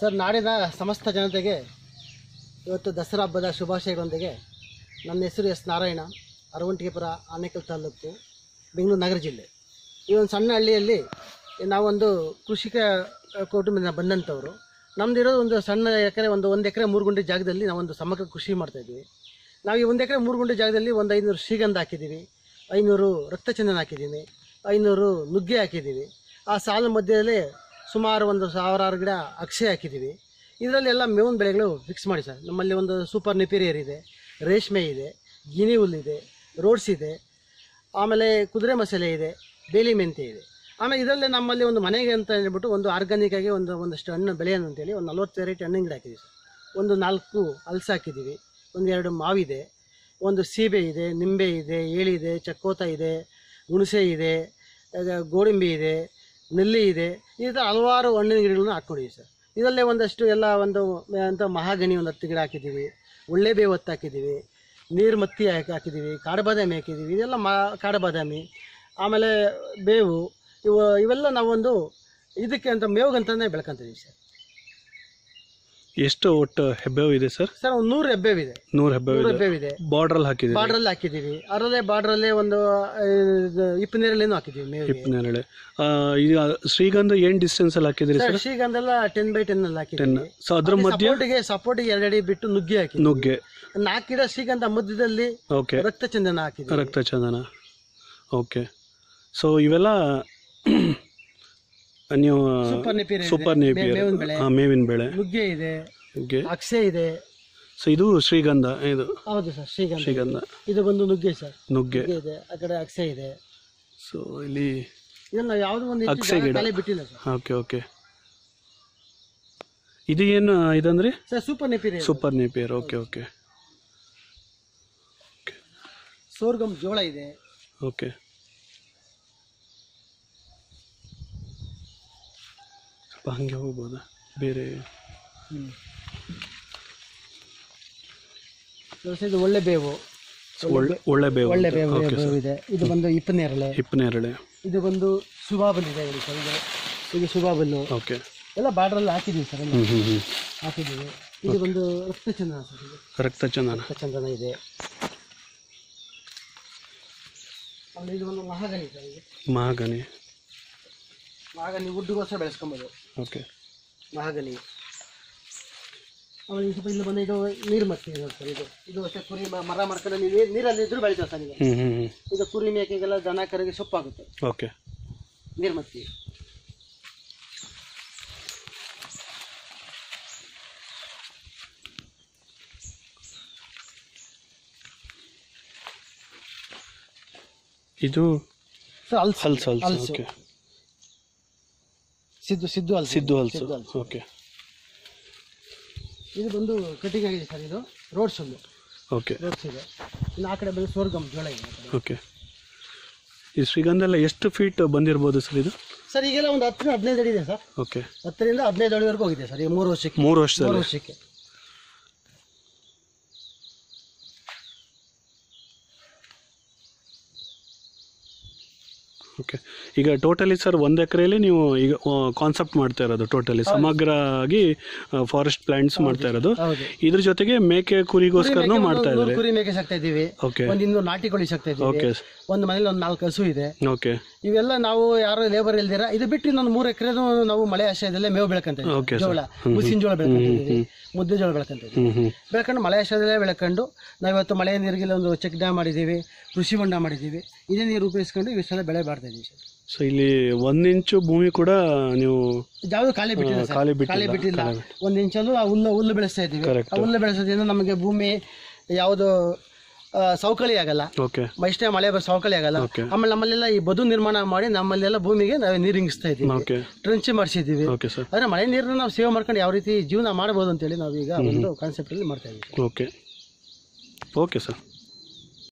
Sir, ನಾಡಿನ ಸಮಸ್ತ ಜನತೆಗೆ ಇವತ್ತು ದಸರಾ ಹಬ್ಬದ ಶುಭಾಶಯಗಳೊಂದಿಗೆ ನನ್ನ ಹೆಸರು ಎಸ್ ನಾರಾಯಣ ಅರವಂಟಿಗೆಪುರ ಆನೇಕಲ್ ತಾಲೂಕು, ಬೆಂಗಳೂರು ನಗರ ಜಿಲ್ಲೆ. ಈ ಒಂದು ಸಣ್ಣ ಹಳ್ಳಿಯಲ್ಲಿ ನಾವೊಂದು ಕೃಷಿಕ ಕುಟುಂಬದಿಂದ ಬಂದಂಥವ್ರು. ನಮ್ದಿರೋದು ಒಂದು ಸಣ್ಣ ಎಕರೆ, ಒಂದು ಒಂದು ಎಕರೆ ಮೂರು ಗುಂಟೆ ಜಾಗದಲ್ಲಿ ನಾವೊಂದು ಸಮಗ್ರ ಕೃಷಿ ಮಾಡ್ತಾಯಿದ್ವಿ ನಾವು ಈ ಒಂದು ಎಕರೆ ಮೂರು ಗುಂಟೆ ಜಾಗದಲ್ಲಿ ಒಂದು ಐನೂರು ಶ್ರೀಗಂಧ ಹಾಕಿದ್ದೀವಿ, ಐನೂರು ರಕ್ತಚಂದನ ಹಾಕಿದ್ದೀನಿ ಐನೂರು ನುಗ್ಗೆ ಹಾಕಿದ್ದೀವಿ. ಆ ಸಾಲ ಮಧ್ಯದಲ್ಲಿ ಸುಮಾರು ಒಂದು ಸಾವಿರಾರು ಗಿಡ ಅಕ್ಷಯ ಹಾಕಿದ್ದೀವಿ. ಇದರಲ್ಲಿ ಎಲ್ಲ ಮೇವಿನ ಬೆಳೆಗಳು ಫಿಕ್ಸ್ ಮಾಡಿ ಸರ್. ನಮ್ಮಲ್ಲಿ ಒಂದು ಸೂಪರ್ ನೆಪಿರಿಯರ್ ಇದೆ, ರೇಷ್ಮೆ ಇದೆ, ಗಿನಿ ಹುಲ್ಲಿದೆ ರೋಡ್ಸ್ ಇದೆ, ಆಮೇಲೆ ಕುದುರೆ ಮಸಾಲೆ ಇದೆ, ಬೇಲಿ ಮೆಂತೆ ಇದೆ. ಆಮೇಲೆ ಇದರಲ್ಲಿ ನಮ್ಮಲ್ಲಿ ಒಂದು ಮನೆಗೆ ಅಂತ ಹೇಳ್ಬಿಟ್ಟು ಒಂದು ಆರ್ಗಾನಿಕ್ ಆಗಿ ಒಂದು ಒಂದಷ್ಟು ಹಣ್ಣು ಬೆಳೆ ಅಂತೇಳಿ ಒಂದು ನಲ್ವತ್ತು ವೆರೈಟಿ ಹಣ್ಣಿನ ಗಿಡ ಹಾಕಿದ್ದೀವಿ ಸರ್. ಒಂದು ನಾಲ್ಕು ಅಲ್ಸ ಹಾಕಿದ್ದೀವಿ. ಒಂದು ಎರಡು ಮಾವಿದೆ, ಒಂದು ಸೀಬೆ ಇದೆ, ನಿಂಬೆ ಇದೆ ಏಳಿದೆ ಚಕ್ಕೋತ ಇದೆ, ಹುಣಸೆ ಇದೆ ಗೋಡಂಬಿ ಇದೆ ನೆಲ್ಲಿ ಇದೆ. ಈ ಥರ ಹಲವಾರು ಹಣ್ಣಿನ ಗಿಡಗಳನ್ನ ಹಾಕ್ಕೊಂಡಿದ್ದೀವಿ ಸರ್. ಇದರಲ್ಲೇ ಒಂದಷ್ಟು ಎಲ್ಲ ಒಂದು, ಅಂತ ಮಹಾಗಣಿ ಒಂದು ಹತ್ತು ಗಿಡ ಹಾಕಿದ್ದೀವಿ. ಒಳ್ಳೆ ಬೇವು ಹತ್ತು ಹಾಕಿದ್ದೀವಿ. ನೀರು ಮತ್ತಿ ಹಾಕಿ, ಹಾಕಿದ್ದೀವಿ. ಕಾಡುಬಾದಾಮಿ ಹಾಕಿದ್ದೀವಿ. ಇದೆಲ್ಲ ಮಾ, ಕಾಡುಬಾದಾಮಿ, ಆಮೇಲೆ ಬೇವು, ಇವು, ಇವೆಲ್ಲ ನಾವೊಂದು ಇದಕ್ಕೆ ಅಂತ ಮೇವುಗಂತಾನೆ ಬೆಳ್ಕೊತೀವಿ ಸರ್. ಎಷ್ಟು ಒಟ್ಟು ಹೆಬ್ಬೇವು ಇದೆ ಸರ್? ಸರ್ ಒಂದು ನೂರು ಹೆಬ್ಬೇವಿದೆ. ನೂರು ಹೆಬ್ಬೇವು ನೂರು ಇದೆ. ಅಲ್ಲಿ ಬಾರ್ಡ್ರಲ್ಲಿ ಬಾರ್ಡರ್ ಅಲ್ಲಿ ಹಾಕಿದ್ದೀವಿ. ಅದರಲ್ಲೇ ಬಾರ್ಡ್ರಲ್ಲೇ ಒಂದು ಇಪ್ಪನೇರಲ್ಲೇನು ಹಾಕಿದ್ದೀವಿ ಮೇವಿಗೆ ಹಿಪ್ಪನೇರಳೆ ಈಗ ಶ್ರೀಗಂಧ ಏನ್ ಡಿಸ್ಟೆನ್ಸ್ ಅಲ್ಲಿ ಹಾಕಿದ್ರಿ ಸರ್ ಶ್ರೀಗಂಧ ಎಲ್ಲ ಟೆನ್ ಬೈ ಟೆನ್ ಅಲ್ಲಿ ಹಾಕಿದ್ದೀವಿ. ಸೊ ಅದ್ರ ಮಧ್ಯ ಸಪೋರ್ಟಿಗೆ ಸಪೋರ್ಟಿಗೆ ಎರಡಡಿ ಬಿಟ್ಟು ನುಗ್ಗಿ ಹಾಕಿ ನುಗ್ಗೆ. ನಾಲ್ಕು ಗಿಡ ಶ್ರೀಗಂಧ ಮಧ್ಯದಲ್ಲಿ ಓಕೆ ರಕ್ತಚಂದನ ಹಾಕಿದ್ದೀವಿ. ರಕ್ತಚಂದನ. ಓಕೆ ಸೊ ಇವೆಲ್ಲ ನೀವು ಸೂಪರ್ ನೆಪಿಯರ್ ಸೂಪರ್ ನೇಪಿಯರ್. ಮೇವಿನ ಬೆಳೆ. ಮೇವಿನ ಬೆಳೆ. ನುಗ್ಗೆ ಇದೆ. ನುಗ್ಗೆ. ಅಕ್ಷೆ ಇದೆ. ಸೊ ಇದು ಶ್ರೀಗಂಧ ಇದು. ಹೌದು ಸರ್ ಶ್ರೀಗಂಧ. ಶ್ರೀಗಂಧ. ಇದು ಬಂದು ನುಗ್ಗೆ ಸರ್. ನುಗ್ಗೆ. ನುಗ್ಗೆ ಇದೆ. ಆ ಕಡೆ ಅಕ್ಷೆ ಇದೆ. ಸೊ ಇಲ್ಲಿ ಇದನ್ನ ಯಾವುದೋ ಒಂದು ಹೆಚ್ಚು ಅಕ್ಷೆ ಜಾಗ ಗಿಡ. ಬಿಟ್ಟಿಲ್ಲ ಸರ್. Okay okay. ಇದು ಏನು ಇದಂದ್ರೆ? Sir super Napier super Napier. Okay okay. Sorghum ಜೋಳ ಇದೆ. ಓಕೆ. ಹಂಗೆ ಹೋಗ್ಬೋದಾ? ಬೇರೆ ಇದು ಒಳ್ಳೆ ಬೇವು. ಒಳ್ಳೆ ಒಳ್ಳೆ ಬೇವು ಒಳ್ಳೆ ಬೇವು ಬೇವು ಇದೆ. ಇದು ಬಂದು ಇಪ್ಪನೇರಳೆ ಹಿಪ್ಪನೇರಳೆ ಇದು ಬಂದು ಸುಬಾಬಲ್ ಇದೆ ನೋಡಿ ಸರ್ ಇದು ಇದು ಸುಬಾಬಲ್ಲು ಓಕೆ ಎಲ್ಲ ಬಾರ್ಡ್ರಲ್ಲಿ ಹಾಕಿದ್ದೀವಿ ಸರ್ ಹಾಕಿದ್ದೀವಿ. ಇದು ಬಂದು ರಕ್ತಚಂದನ ಸರ್ ಇದು. ರಕ್ತಚಂದನ. ರಕ್ತಚಂದನ ಇದೆ. ಆಮೇಲೆ ಇದು ಒಂದು ಮಹಾಗಣಿ ಸರ್ ಇದು. ಮಹಾಗಣಿ ಮಹಾಗನಿ ವುಡ್ಗೋಸ್ಕರ ಬೆಳೆಸ್ಕೊಬೋದು. ಓಕೆ. ಮಹಾಗಲಿ ಆಮೇಲೆ ಈ ಸ್ವಲ್ಪ ಇಲ್ಲಿ ಬಂದು ಇದು ನೀರು ಮತ್ತಿ ಸರ್ ಇದು. ಇದು ಅಷ್ಟೇ ಕುರಿ ಮ- ಮರ ಮಾಡ್ಕೊಂಡು ನೀವು ನೀರಲ್ಲಿ ಇದ್ರೂ ಬೆಳಿತಾವೆ ಸರ್ ಇದು. ಹ್ಞೂ ಹ್ಞೂ ಹ್ಞೂ ಇದು ಕುರಿ ಮೇಕೆಗೆಲ್ಲ ದನ ಕರಿಗೆ ಸೊಪ್ಪಾಗುತ್ತೆ. ಓಕೆ. ನೀರು ಮತ್ತಿ ಇದು ಸರ್ ಹಲ್ಸು. ಹಲ್ಸ್ ಹಲ್ಸ್ ಹಲ್ಸು. ಓಕೆ. ಸಿದ್ದು ಸಿದ್ದು ಹಲ್ಸು. ಸಿದ್ದು ಹಲ್ಸು. ಓಕೆ. ಇದು ಬಂದು ಕಟ್ಟಿಗೆ ಆಗಿದೆ ಸರ್ ಇದು ರೋಡ್ಸ್ ಒಂದು ಓಕೆ. ರೋಡ್ಸ್ ಇದೆ ಇನ್ನು ಆ ಕಡೆ ಬಂದು ಸೋರ್ಗಮ್ ಜೋಳ ಇದೆ. ಆ ಕಡೆ. ಓಕೆ. ಈ ಶ್ರೀಗಂಧ ಎಲ್ಲ ಎಷ್ಟು ಫೀಟ್ ಬಂದಿರ್ಬೋದು ಸರ್ ಇದು? ಸರ್ ಈಗೆಲ್ಲ ಒಂದು ಹತ್ತರಿಂದ ಹದಿನೈದು ಅಡಿ ಇದೆ ಸರ್. ಓಕೆ. ಹತ್ತರಿಂದ ಹದಿನೈದು ಅಡಿವರೆಗೂ ಹೋಗಿದೆ ಸರ್ ಈಗ ಮೂರು ವರ್ಷಕ್ಕೆ. ಮೂರು ಮೂರು ವರ್ಷದಲ್ಲಿ ವರ್ಷಕ್ಕೆ. ಓಕೆ. ಈಗ ಟೋಟಲಿ ಸರ್ ಒಂದು ಎಕರೆಯಲ್ಲಿ ನೀವು ಈಗ ಕಾನ್ಸೆಪ್ಟ್ ಮಾಡ್ತಾ ಇರೋದು ಟೋಟಲಿ ಸಮಗ್ರ ಆಗಿ ಫಾರೆಸ್ಟ್ ಪ್ಲಾಂಟ್ಸ್ ಮಾಡ್ತಾ ಇರೋದು. ಇದ್ರ ಜೊತೆಗೆ ಮೇಕೆ ಕುರಿಗೋಸ್ಕರನೂ ಮಾಡ್ತಾ ಇದ್ದಾರೆ. ಕುರಿ ಮೇಕೆ ಸಾಕ್ತಾ ಇದ್ದೀವಿ. ಓಕೆ. ಒಂದು ಇನ್ನೂರು ನಾಟಿ ಕೋಳಿ ಸಾಕ್ತಾ ಇದೀವಿ ಓಕೆ. ಒಂದು ಮನೇಲಿ ಒಂದು ನಾಲ್ಕು ಹಸು ಇದೆ. ಓಕೆ. ಇವೆಲ್ಲ ನಾವು ಯಾರು ಲೇಬರ್ ಇಲ್ದಿರ ಇದು ಬಿಟ್ಟು ಇನ್ನೊಂದು ಮೂರು ಎಕರೆದು ನಾವು ಮಳೆ ಆಶ್ರಯದಲ್ಲೇ ಮೇವು ಬೆಳ್ಕೊಂತ ಜೋಳ ಮುಸಿನ ಜೋಳ ಬೆಳ್ಕಂತಿದ್ದೀವಿ ಮುದ್ದೆ ಜೋಳ ಬೆಳ್ಕೊಂತ ಬೆಳ್ಕೊಂಡು ಮಳೆ ಆಶ್ರಯದಲ್ಲೇ ಬೆಳ್ಕೊಂಡು ನಾವಿವತ್ತು ಮಳೆ ನೀರಿಗೆಲ್ಲ ಒಂದು ಚೆಕ್ ಡ್ಯಾಮ್ ಮಾಡಿದ್ದೀವಿ ಕೃಷಿ ಹೊಂಡ ಮಾಡಿದ್ದೀವಿ. ಇದೇ ನೀರು ಉಪಯೋಗಿಸ್ಕೊಂಡು ಇವೆಷ್ಟೆಲ್ಲ ಬೆಳೆ ಮಾಡ್ತಾ ಸೊ ಇಲ್ಲಿ ಒಂದು ಇಂಚು ಭೂಮಿ ಕೂಡ ನೀವು ಯಾವುದು ಖಾಲಿ ಬಿಟ್ಟಿಲ್ಲ ಸರ್. ಖಾಲಿ ಬಿಟ್ಟಿಲ್ಲ. ಖಾಲಿ ಬಿಟ್ಟಿಲ್ಲ. ಒಂದು ಇಂಚಲ್ಲೂ ಆ ಹುಲ್ಲು ಹುಲ್ಲು ಬೆಳೆಸ್ತಾ ಇದ್ದೀವಿ. Correct. ಆ ಹುಲ್ಲು ಬೆಳೆಸೋದ್ರಿಂದ ನಮಗೆ ಭೂಮಿ ಯಾವುದು ಆ, ಸವಕಳಿ ಆಗಲ್ಲ. ಓಕೆ ಇಷ್ಟೇ ಮಳೆ ಬರೋ ಸವಕಳಿ ಆಗಲ್ಲ. Okay. ಆಮೇಲೆ ನಮ್ಮಲ್ಲೆಲ್ಲ ಈ ಬದು ನಿರ್ಮಾಣ ಮಾಡಿ ನಮ್ಮಲ್ಲೆಲ್ಲ ಭೂಮಿಗೆ ನಾವು ನೀರಿಂಗಿಸ್ತಾ ಇದ್ದೀವಿ. ಓಕೆ ಟ್ರೆಂಚ್ ಮಾಡಿಸಿದ್ದೀವಿ. ಓಕೆ ಸರ್ ಆದರೆ ಮಳೆ ನೀರನ್ನ ನಾವು ಸೇವ್ ಮಾಡ್ಕೊಂಡು ಯಾವ ರೀತಿ ಜೀವನ ಮಾಡ್ಬೋದು ಅಂತೇಳಿ ನಾವೀಗ ಒಂದು ಕಾನ್ಸೆಪ್ಟಲ್ಲಿ ಮಾಡ್ತಾ ಇದ್ದೀವಿ. Okay okay sir